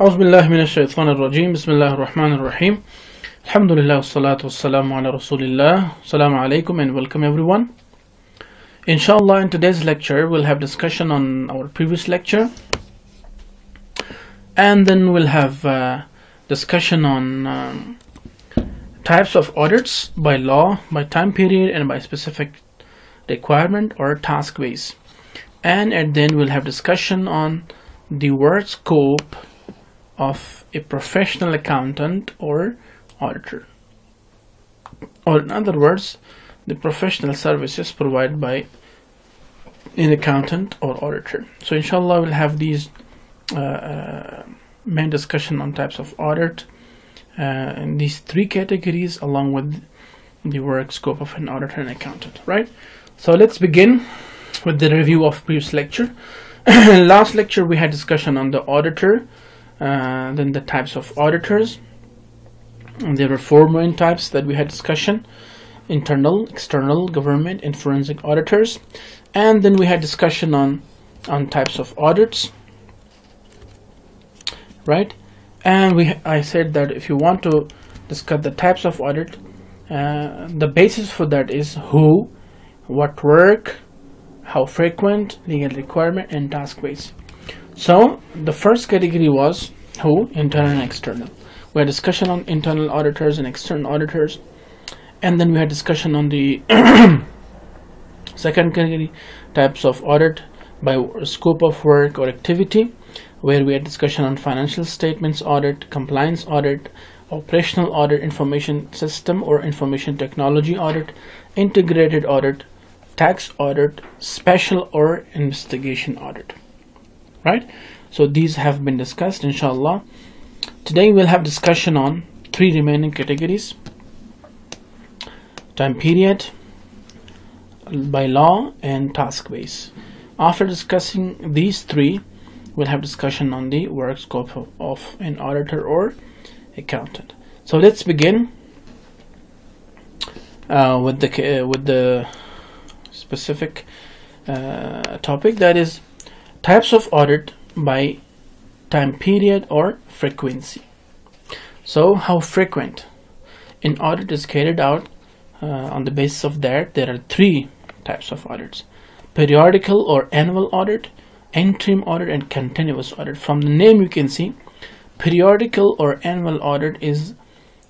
أعوذ بالله من الشيطان الرجيم بسم الله الرحمن الرحيم Alhamdulillah, salatu wassalamu ala rasulillah. Assalamu alaikum and welcome everyone. Inshallah, in today's lecture, we'll have discussion on our previous lecture. And then we'll have uh, discussion on um, types of audits by law, by time period, and by specific requirement or task base. And, and then we'll have discussion on the work scope of a professional accountant or auditor. Or in other words the professional services provided by an accountant or auditor. So inshallah we'll have these uh, uh, main discussion on types of audit uh, in these three categories along with the work scope of an auditor and accountant right? So let's begin with the review of previous lecture. Last lecture we had discussion on the auditor uh, then the types of auditors. And there were four main types that we had discussion internal external government and forensic auditors. And then we had discussion on on types of audits right? And we I said that if you want to discuss the types of audit uh, the basis for that is who what work how frequent legal requirement and task base so the first category was who? Internal and external. We had discussion on internal auditors and external auditors. And then we had discussion on the second category types of audit by scope of work or activity where we had discussion on financial statements audit compliance audit operational audit information system or information technology audit integrated audit tax audit special or investigation audit. Right so these have been discussed inshallah. Today we'll have discussion on three remaining categories. Time period by law and task base. After discussing these three we'll have discussion on the work scope of, of an auditor or accountant. So let's begin uh, with the uh, with the specific uh, topic that is types of audit by time period or frequency. So how frequent? An audit is carried out uh, on the basis of that there are three types of audits periodical or annual audit interim audit and continuous audit. From the name you can see periodical or annual audit is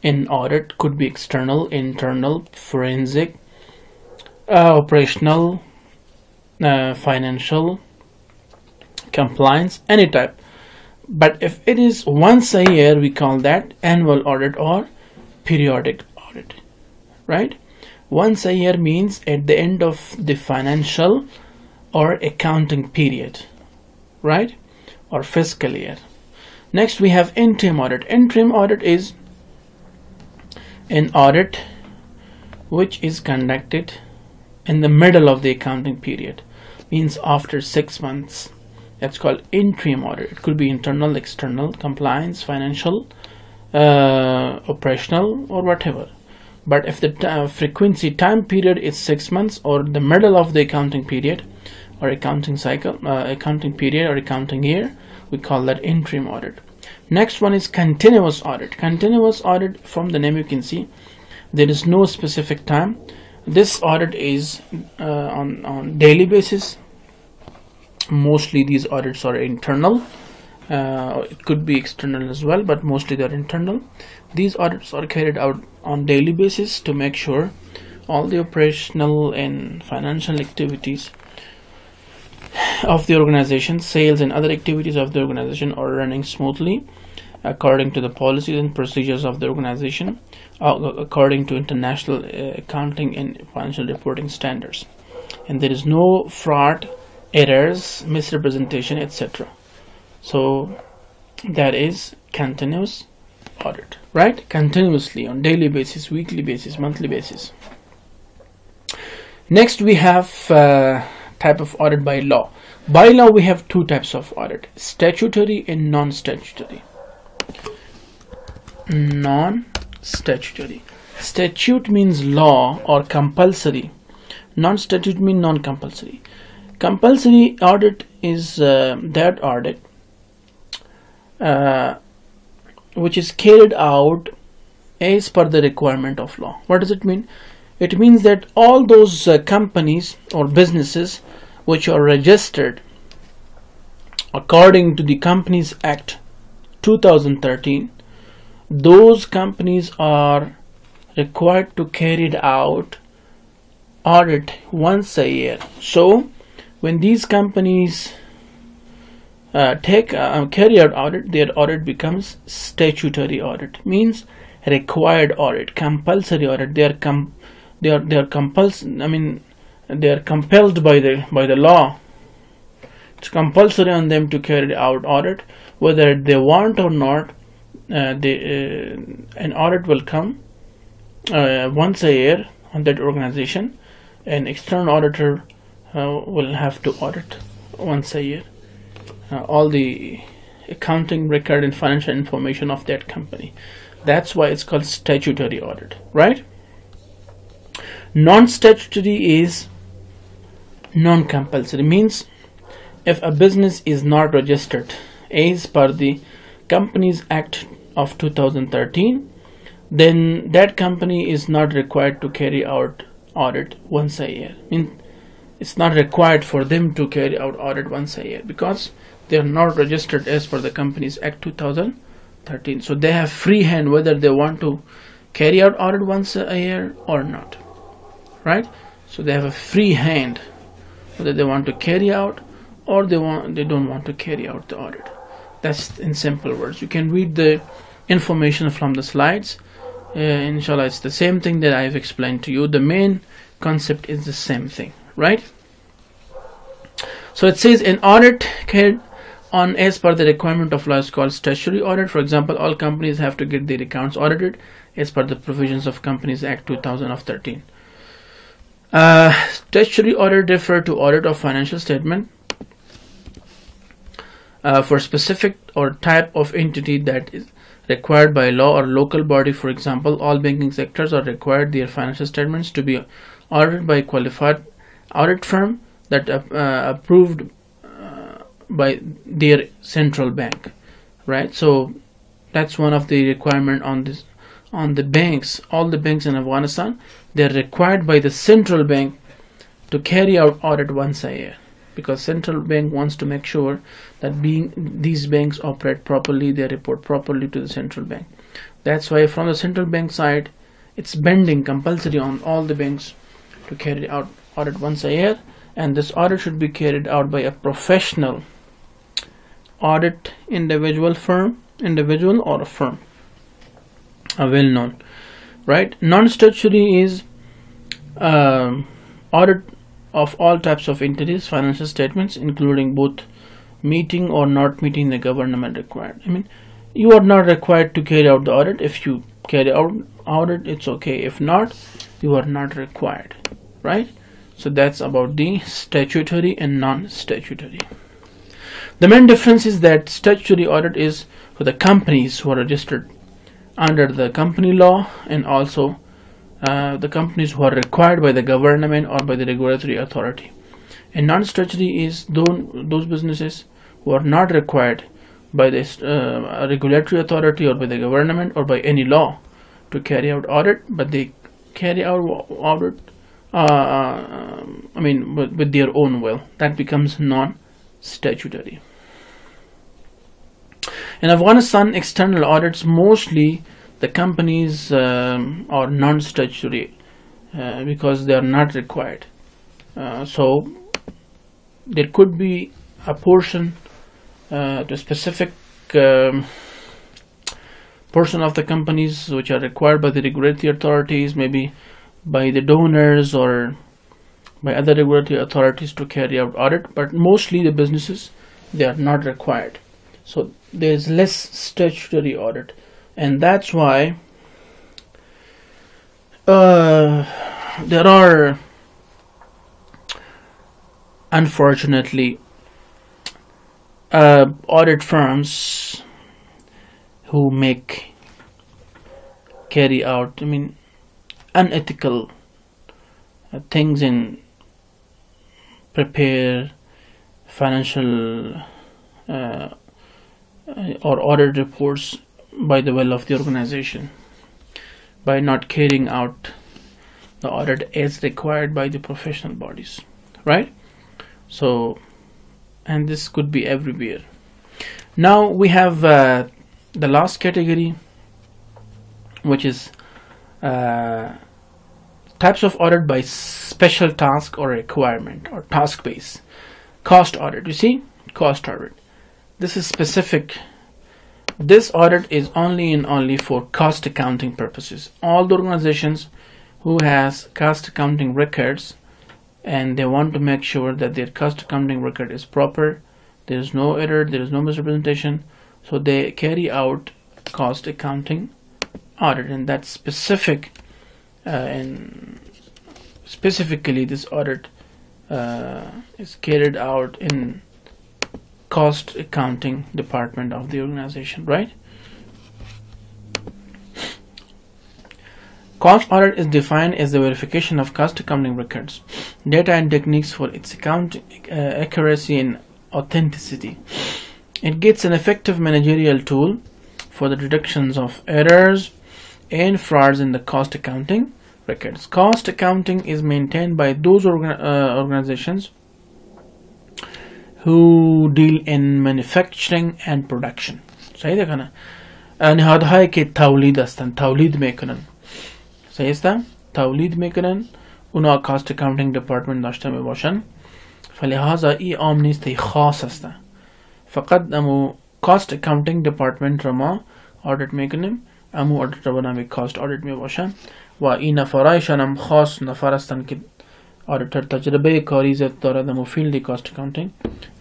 an audit could be external internal forensic uh, operational uh, financial compliance any type. But if it is once a year we call that annual audit or periodic audit right? Once a year means at the end of the financial or accounting period right? Or fiscal year. Next we have interim audit. Interim audit is an audit which is conducted in the middle of the accounting period means after six months that's called interim audit it could be internal external compliance financial uh, operational or whatever. But if the frequency time period is six months or the middle of the accounting period or accounting cycle uh, accounting period or accounting year we call that interim audit next one is continuous audit. Continuous audit from the name you can see there is no specific time. This audit is uh, on on daily basis mostly these audits are internal. Uh, it could be external as well but mostly they're internal. These audits are carried out on daily basis to make sure all the operational and financial activities of the organization sales and other activities of the organization are running smoothly according to the policies and procedures of the organization uh, according to international uh, accounting and financial reporting standards. And there is no fraud errors misrepresentation etc. So that is continuous audit right? Continuously on daily basis weekly basis monthly basis. Next we have uh, type of audit by law. By law we have two types of audit statutory and non-statutory. Non-statutory. Statute means law or compulsory. Non-statute means non-compulsory compulsory audit is uh, that audit uh, which is carried out as per the requirement of law. What does it mean? It means that all those uh, companies or businesses which are registered according to the Companies Act 2013, those companies are required to carry out audit once a year. So when these companies uh, take uh, carry out audit, their audit becomes statutory audit. Means required audit, compulsory audit. They are com they are they are compuls I mean they are compelled by the by the law. It's compulsory on them to carry out audit, whether they want or not. Uh, they, uh, an audit will come uh, once a year on that organization. An external auditor uh, will have to audit once a year uh, all the accounting record and financial information of that company. That's why it's called statutory audit, right? Non-statutory is non-compulsory means if a business is not registered as per the Companies Act of 2013 then that company is not required to carry out audit once a year. I mean, it's not required for them to carry out audit once a year because they are not registered as per the Companies Act 2013. So they have free hand whether they want to carry out audit once a year or not. Right? So they have a free hand whether they want to carry out or they want they don't want to carry out the audit. That's in simple words. You can read the information from the slides. Uh, inshallah, it's the same thing that I've explained to you. The main concept is the same thing, right? So it says an audit carried on as per the requirement of law is called statutory audit. For example, all companies have to get their accounts audited as per the provisions of Companies Act 2013. Uh, statutory audit refer to audit of financial statement uh, for specific or type of entity that is required by law or local body. For example, all banking sectors are required their financial statements to be audited by qualified audit firm that uh, approved by their central bank right? So that's one of the requirement on this on the banks. All the banks in Afghanistan they're required by the central bank to carry out audit once a year because central bank wants to make sure that being these banks operate properly they report properly to the central bank. That's why from the central bank side it's bending compulsory on all the banks to carry out audit once a year and this audit should be carried out by a professional audit individual firm individual or a firm a well known right? Non-statutory is um, audit of all types of entities financial statements including both meeting or not meeting the government required. I mean you are not required to carry out the audit. If you carry out audit it's okay. If not you are not required right so that's about the statutory and non-statutory the main difference is that statutory audit is for the companies who are registered under the company law and also uh, the companies who are required by the government or by the regulatory authority. And non-statutory is those, those businesses who are not required by the uh, regulatory authority or by the government or by any law to carry out audit, but they carry out audit, uh, uh I mean, with, with their own will. That becomes non-statutory. In Afghanistan, external audits mostly the companies um, are non-statutory uh, because they are not required. Uh, so there could be a portion uh, to specific um, portion of the companies which are required by the regulatory authorities, maybe by the donors or by other regulatory authorities to carry out audit, but mostly the businesses they are not required. So there's less statutory audit. And that's why uh, there are unfortunately uh, audit firms who make carry out I mean unethical uh, things in prepare financial uh, or audit reports by the will of the organization by not carrying out the audit as required by the professional bodies right? So and this could be everywhere. Now we have uh, the last category which is uh, types of audit by special task or requirement or task base. Cost audit you see? Cost audit this is specific. This audit is only and only for cost accounting purposes. All the organizations who has cost accounting records and they want to make sure that their cost accounting record is proper there is no error there is no misrepresentation so they carry out cost accounting audit and that specific uh, and specifically this audit uh, is carried out in cost accounting department of the organization right Cost audit is defined as the verification of cost accounting records, data and techniques for its account uh, accuracy and authenticity. It gets an effective managerial tool for the deductions of errors and frauds in the cost accounting records. Cost accounting is maintained by those orga uh, organizations who deal in manufacturing and production. صحیح ده کنه نهادهایی که تولید هستن تولید میکنن صحیح است تولید میکنن اونا کاست اکاونتینگ دیپارتمنت داشته می باشن فلهذا ای عام نیست ای خاص است فقط امو کاست اکاونتینگ دیپارتمنت رو ما آدیت میکنیم امو آدیت رو بنامی کاست آدیت می باشن و این نفرایشان هم خاص نفر هستن که آدیتر تجربه کاری زیاد داره دمو فیلد کاست اکاونتینگ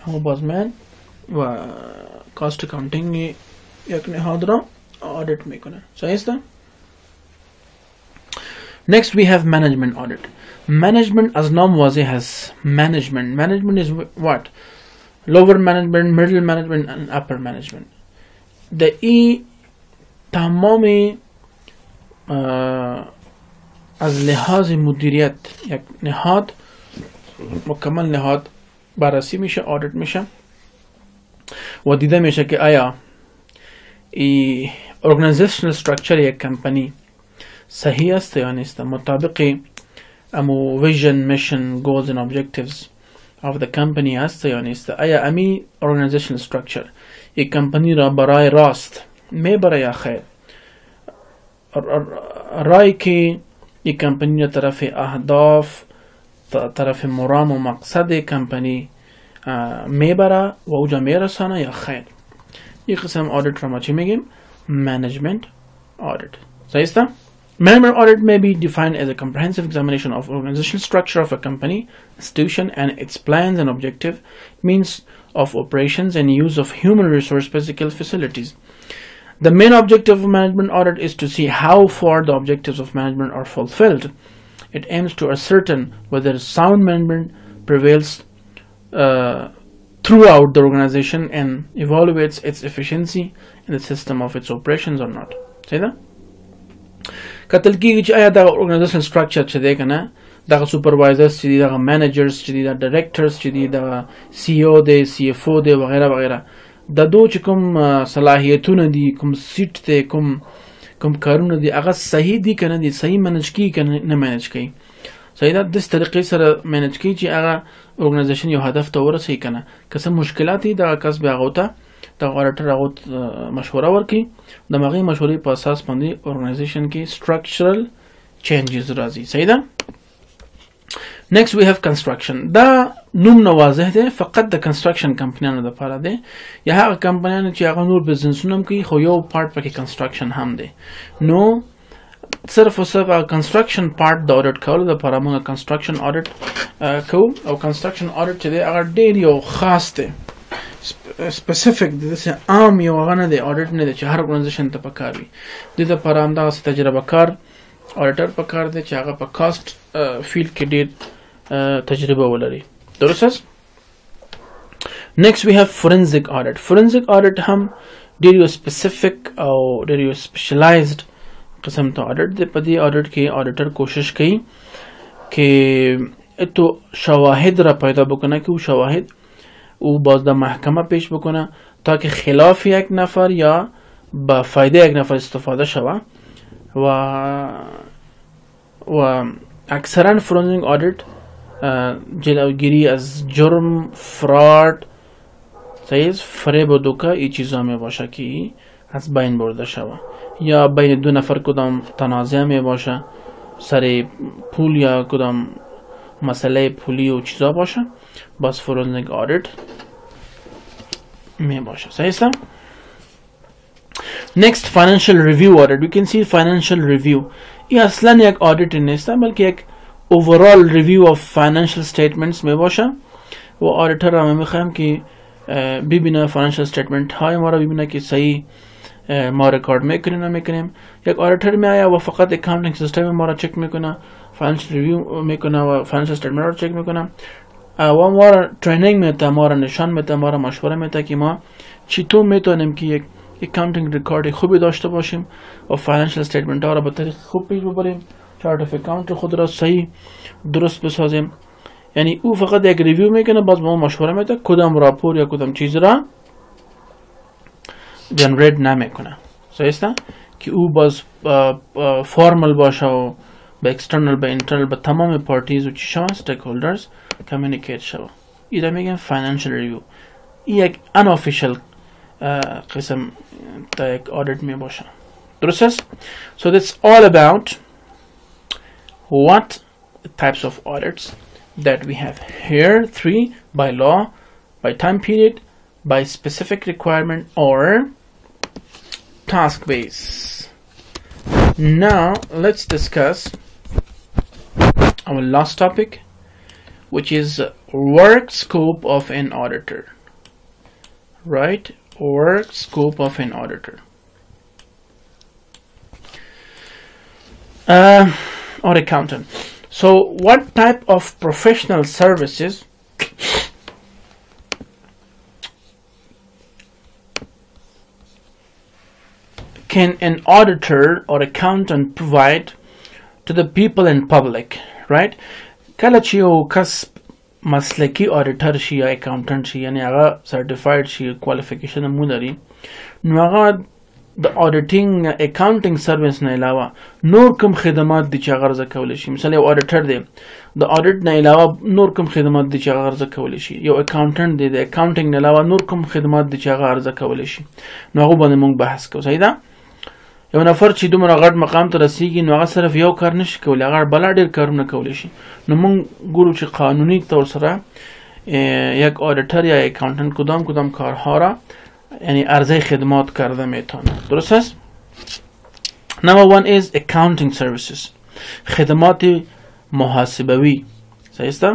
همو بازمن و کاست اکاونتینگ یک نهاد را آدیت می‌کنن صحیح است Next, we have management audit. Management, as nom واضح has management. Management is what? Lower management, middle management, and upper management. The E تمام از لحاظ مدیریت یک نهاد مکمل نهاد بررسی میشه آدیت میشه و دیده میشه که آیا ای organizational structure یک کمپانی صحیح است یا نیست. مطابق امو vision mission goals and objectives of the company است یا نیست. آیا امی organizational structure یک کمپانی را برای راست می برای یا خیر رای که یک کمپانی را طرف اهداف طرف مرام و مقصد کمپانی میبره و اوجا میرسانه یا خیر یک قسم آدیت را ما چی میگیم management audit صحیح است Management audit may be defined as a comprehensive examination of organizational structure of a company, institution, and its plans and objective, means of operations, and use of human resource physical facilities. The main objective of management audit is to see how far the objectives of management are fulfilled. It aims to ascertain whether sound management prevails uh, throughout the organization and evaluates its efficiency in the system of its operations or not. See that? که تلکیږي چې آیا دغه اورګنایزیشن سټراکچر چې دی که نه دغه سپروایزرز چې دي دغه منیجرز چې دي دغه ډایرکټرز چې دي دغه سی او دی سی اف او دی وغیره وغیره د دو چې کوم صلاحیتونه دي کوم سیټ ته کوم کوم کارونه دي هغه صحیح دي کنه دي صحیح منیج کی کنه نه منیج کی صحیح ده د طریقې سره منیج کی چې هغه ارګنایزیشن یو هدف ته ورسې کنه که څه مشکلات دي د کسب هغه ته د غوړټر هغه مشوره ورکي. د مغې مشورې په اساس باندې اورګنایزیشن کې structural changes راځي. صحیح ده؟ Next we have construction. دا نوم نه واضح دی فقط د کنستراکشن کمپنیانو لپاره دی یا هغه کمپنیانو چې هغه نور بزنسونه هم کوي خو یو پارت پکې کنستراکشن هم دی نو صرف او صرف کنستراکشن پارت د اډیټ کولو لپاره موږ کنستراکشن اډیټ کوو. او کنستراکشن اډیټ چې دی هغه ډیر یو خاص دی. سپیسیفیک د داسې عام یو هغه نه دی اډیټ نه دی چې هر ارګنایزیشن ته پکار وي. د دې لپاره همدغسې تجربه کار اډیټر پکار دی چې هغه په کاست فیلډ کې ډېر تجربه ولري درست است نیکسٹ وی ہیو فورینزک آڈٹ فورینزک آڈٹ ہم ڈیریو اسپیسیفک اور ڈیریو اسپیشلائزڈ قسم تو آڈٹ دے پدی آڈٹ کی آڈیٹر کوشش کی کہ تو شواہد را پیدا بکنا، کہ وہ شواہد او باز در محکمه پیش بکنا تاکہ خلاف ایک نفر یا با فائدہ ایک نفر استفادہ شوا و و اکثرا فرونزینگ آدیت جلوگیری از جرم فراد سیز فریب و دوکا ای چیزا می باشه که از بین برده شوه. یا بین دو نفر کدام تنازع می باشه سر پول یا کدام مسئله پولی و چیزا باشه باز فرونزینگ آدیت می باشه. صحیح next financial review audit we can see financial review. این اصلا یک آدیت نیست بلکه یک اوور آل ریویو آف financial statements मेबाशा و auditor هم میخوایم بی بنا فاینانشل اسٹیٹمنٹ های ما بی بنا که صحیح ما ریکارد میکنیم میں میکنیم یک آڈیٹر میں آیا، وہ فقط اکاونتینگ سیستم ما چیک میں میکنه فائنینشیل ریویو میں میکنه وہ فائنینشیل اسٹیٹمنٹ اور چیک میں و وہ را ٹریننگ میں تھا را نشان میده ما را مشوره میده که ما چطور میتونیم که یک اکاونتینگ ریکارد خوبی داشته باشیم و فاینانشل استیتمنت ها را به طریق خوب پیش ببریم۔ چارت اف اکاونت خود را صحیح درست بسازیم. یعنی او فقط یک ریویو می‌کنه باز ما مشوره میده کدام راپور یا کدام چیز را جنریت نمی‌کنه. صحیح است؟ که او باز فارمل باشه و به اکسترنال به اینترنال به تمام پارتیز و چی شما ستیک هولدرز کمیونیکیت شوه ایده میگن فاینانشل ریویو این یک انافیشل قسم تا یک آدیت می باشه درست است؟ So that's all about what types of audits that we have here. Three by law by time period by specific requirement or task base. Now let's discuss our last topic which is work scope of an auditor. Right? Or scope of an auditor. Uh, or accountant. So, what type of professional services can an auditor or accountant provide to the people and public, right? کله چې یو کس مسلکی آډیټر شي یا اکاونټنټ شي یعنی هغه سرټیفاید شي کوالیفیکیشن مو لري نو هغه د اډیټینګ اکاونټینګ سرویس نه علاوه نور کوم خدمات دي چې غرض کول شي. مثلا یو اډیټر دی د اډیټ نه علاوه نور کوم خدمات دي چې غرض کول شي. یو اکاونټنټ دی د اکاونټینګ نه علاوه نور کوم خدمات دي چې غرض کول شي. نو هغه باندې موږ بحث کوو. صحیح ده؟ یو نفر چې دومره غټ مقام ته رسیږي نو هغه صرف یو کار نشي کولی هغه بلا ډیر کارونه کولی شي. نو مونږ ګورو چې قانونی طور سره یک آدیتر یا اکاونتنت کدام کدام کارها را یعنی عرضه خدمات کرده می‌تونه. درست است Number one is accounting services. خدمات محاسبوی. صحیح است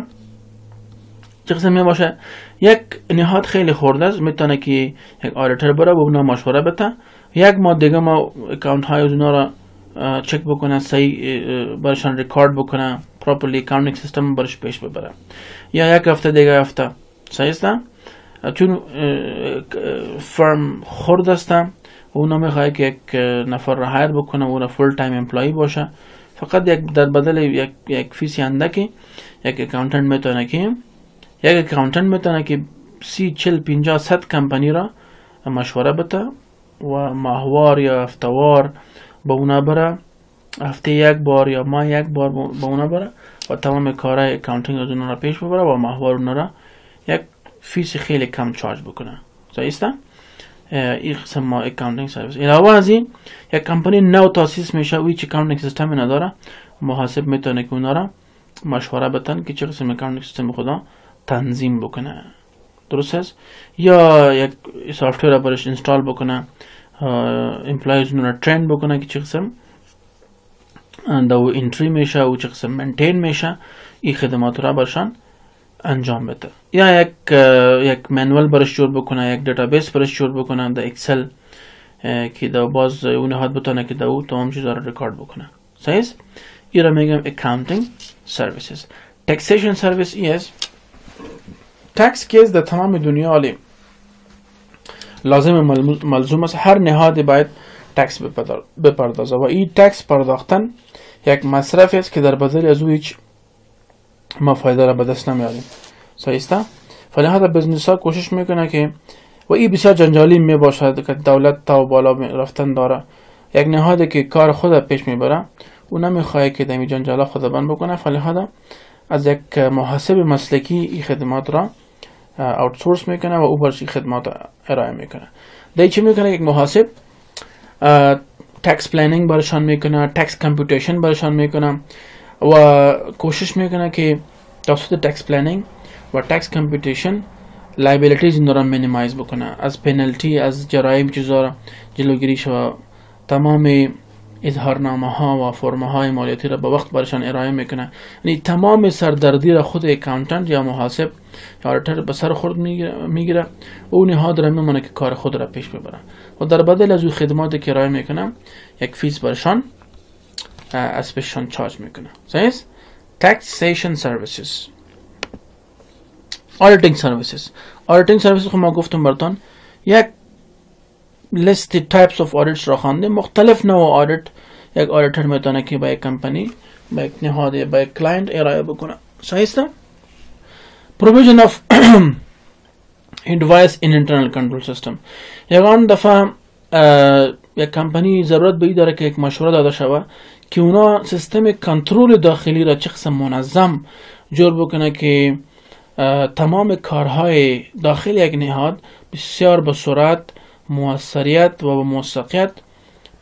چه قسم باشه. یک نهاد خیلی خورده است. می‌تونه که یک آدیتر بره به مشوره بده. یک ماه دیگه ما اکاونت های اونا را چک بکنه صحیح برشان ریکارد بکنه پراپرلی اکاونتینگ سیستم برش پیش ببره. یا یک هفته دیگه هفته. صحیح است چون فرم خورد است اونا می‌خواه که یک نفر را هایر بکنه و فول تایم امپلایی باشه. فقط یک در بدل یک یک فیسی اندکی یک اکاونتنت می‌تونه که یک اکاونتنت می‌تونه که سی چل پینجا صد کمپانی را مشوره بده و ماهوار یا هفتوار به اونا بره هفته یک بار یا ماه یک بار به اونا بره و تمام کارهای اکاونتینگ از اونا را پیش ببره و ماهوار اونا را فیس خیلی کم چارج بکنه. صحیح این قسم ما اکاونتینگ سرویس علاوه از این یک کمپانی نو تاسیس میشه و هیچ اکاونتینگ سیستم نداره. محاسب می‌تونه که اونا را مشوره بتن که چه قسم اکاونتینگ سیستم خدا تنظیم بکنه. درست است؟ یا یک سافتور برش اینستال بکنه امپلایز رو ترین بکنه که چه قسم. دو انتری میشه و چه قسم منتین میشه. این خدمات را برشان انجام بده. یا یک یک منوال برش جور بکنه یک دیتابیس برش جور بکنه در اکسل که دو باز اون حد بتونه که دو تمام چیزا رو ریکارد بکنه. صحیح این را میگم اکاونتینگ سرویسز taxation service is tax کیس در تمام دنیا عالی لازم ملزوم است. هر نهادی باید تکس بپردازه. و این تکس پرداختن یک مصرف است که در بدل از او هیچ ما فایده را به دست نمیاریم. است فلهذا بزنس ها کوشش می‌کنه که و این بسیار جنجالی می باشد که دولت تا و بالا رفتن داره. یک نهادی که کار خود پیش می‌بره. او نمی‌خواه که دمی جنجالا خود بند بکنه فلهذا از یک محاسب مسلکی این خدمات را آوتسورس می‌کنه و او برش خدمات ارائه می‌کنه. دی چی می‌کنه؟ یک محاسب. تکس پلانینگ برشان می‌کنه تکس کمپیوتیشن برشان می‌کنه. و کوشش می‌کنه که توسط تکس پلانینگ و تکس کمپیوتیشن لایبیلیتیز این را مینیمایز بکنه. از پنالتی از جرایم چیزا جلوگیری شوه. تمام اظهارنامه ها و فرمه های مالیاتی را به وقت برشان ارائه می‌کنه. یعنی تمام سردردی را خود اکاونتنت یا محاسب یا آرتر به سر خورد می‌گیره و او نهاد را میمونه که کار خود را پیش ببره. و در بدل از او خدماتی که ارائه می‌کنه یک فیس برشان از پیششان چارج میکنه. سیز taxation services. Auditing services. Auditing services خب ما گفتم براتون، یک لیست تایپس of audits را خوانده مختلف نوع audit. یک auditor میتونه که با یک کمپانی با یک نهاد، با یک کلاینت ارائه بکنه. صحیح provision of advice in internal control system. یگان دفعه یک کمپانی ضرورت به داره که یک مشوره داده شوه. که اونا سیستم کنترل داخلی را چه قسم منظم جور بکنه که تمام کارهای داخل یک نهاد بسیار به صورت موثریت و موثقیت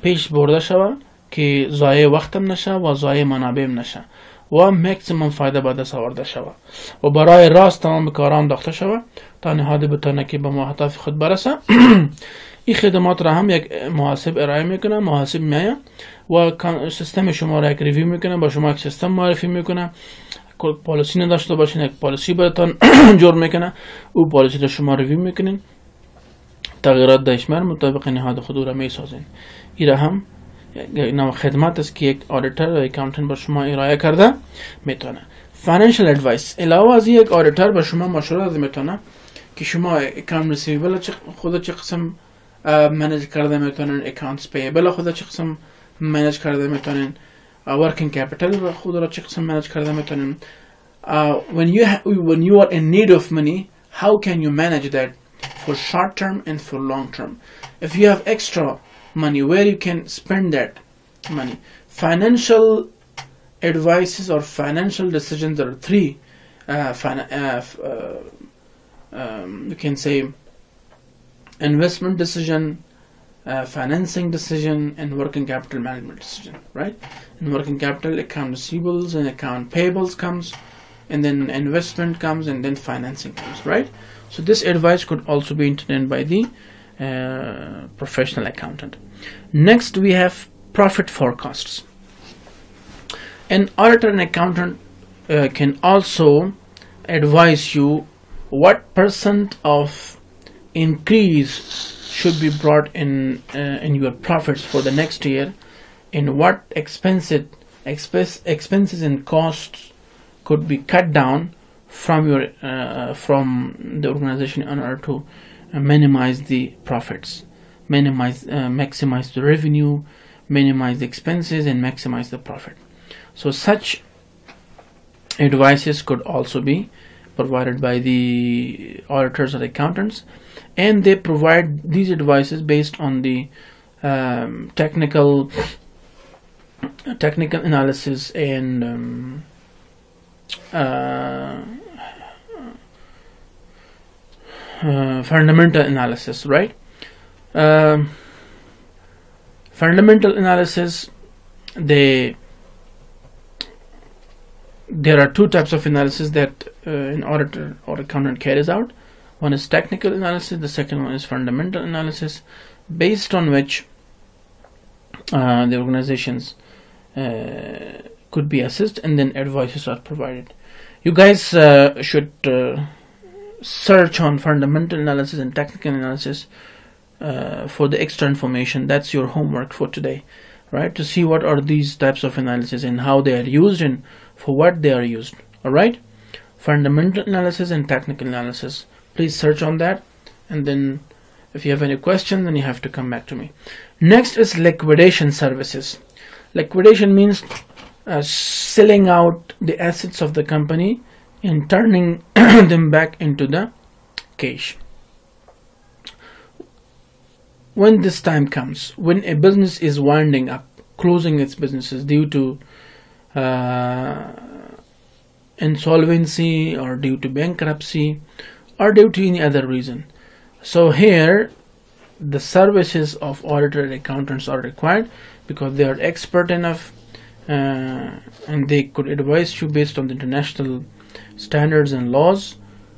پیش برده شود که ضایع وقتم نشه و ضایع منابعم نشه و مکسیمم فایده به دست آورده شود و برای راست تمام کاران داخته شود تا نهاد بتونه که به مهدف خود برسه. این خدمات را هم یک محاسب ارائه می‌کنه محاسب میایه و سیستم شما را یک ریویو می‌کنه با شما یک سیستم معرفی می‌کنه. پالیسی نداشته باشین یک پالیسی براتون جور می‌کنه. او پالیسی را شما ریویو می‌کنین. تغییرات دشمر مطابق نهاد خود را می‌سازین. این هم نوع خدمت است که یک آدیتر و اکاونتنت به شما ارائه کرده می‌تونه. فاینانشال ادوایس علاوه از یک آدیتر به شما داده می‌تونه که شما اکاونت ریسیویبل خود چه قسم منیج کرده میتونن اکاونتس پیبل خود چه قسم منیج کرده میتونن ورکینگ کپیتال خود را چه قسم منیج کرده میتونن when you when you are in need of money how can you manage that for short term and for long term if you have extra money where you can spend that money financial advices or financial decisions there are three uh, uh, uh, um, you can say investment decision uh, financing decision and working capital management decision right in working capital account receivables and account payables comes and then investment comes and then financing comes right so this advice could also be entertained by the uh, professional accountant. Next, we have profit forecasts. An auditor and accountant uh, can also advise you what percent of increase should be brought in uh, in your profits for the next year, in what expenses expense, expenses and costs could be cut down from your uh, from the organization in order to minimize the profits, minimize, uh, maximize the revenue, minimize the expenses, and maximize the profit. So such advices could also be provided by the auditors or accountants, and they provide these advices based on the um, technical technical analysis and um, uh, uh, fundamental analysis, right? Um, fundamental analysis, they there are two types of analysis that uh, an auditor or accountant carries out. One is technical analysis. The second one is fundamental analysis, based on which uh, the organizations uh, could be assessed, and then advices are provided. You guys uh, should uh, search on fundamental analysis and technical analysis uh, for the extra information that's your homework for today right to see what are these types of analysis and how they are used and for what they are used all right fundamental analysis and technical analysis. Please search on that and then if you have any questions then you have to come back to me. Next is liquidation services. Liquidation means uh, selling out the assets of the company and turning them back into the cash. When this time comes, when a business is winding up, closing its businesses due to uh, insolvency or due to bankruptcy or due to any other reason. So here the services of auditor accountants are required because they are expert enough uh, and they could advise you based on the international standards and laws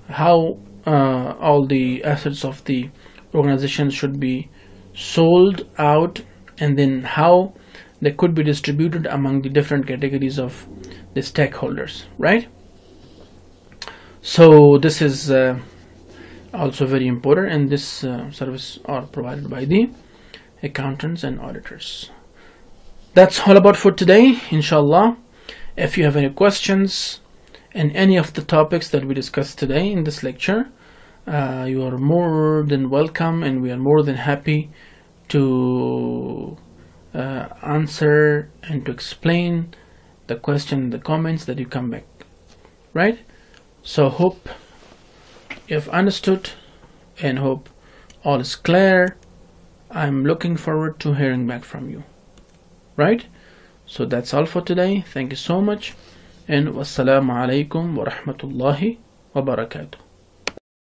how uh, all the assets of the organization should be sold out and then how they could be distributed among the different categories of the stakeholders right? So this is uh, also very important and this uh, service are provided by the accountants and auditors. That's all about for today inshallah. If you have any questions in any of the topics that we discussed today in this lecture uh, you are more than welcome and we are more than happy to uh, answer and to explain the question the comments that you come back. Right? So hope you have understood and hope all is clear. I'm looking forward to hearing back from you. Right? So that's all for today. Thank you so much. And wassalamu alaikum wa rahmatullahi wa barakatuh